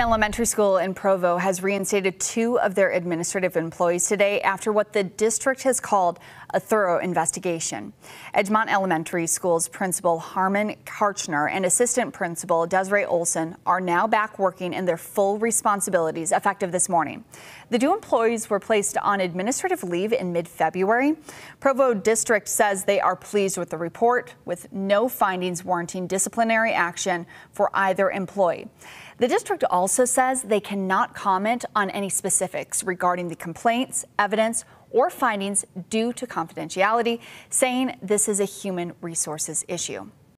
elementary school in Provo has reinstated two of their administrative employees today after what the district has called a thorough investigation. Edgemont Elementary School's principal Harmon Karchner and assistant principal Desiree Olson are now back working in their full responsibilities effective this morning. The two employees were placed on administrative leave in mid-February. Provo District says they are pleased with the report with no findings warranting disciplinary action for either employee. The district also says they cannot comment on any specifics regarding the complaints, evidence, or findings due to confidentiality, saying this is a human resources issue.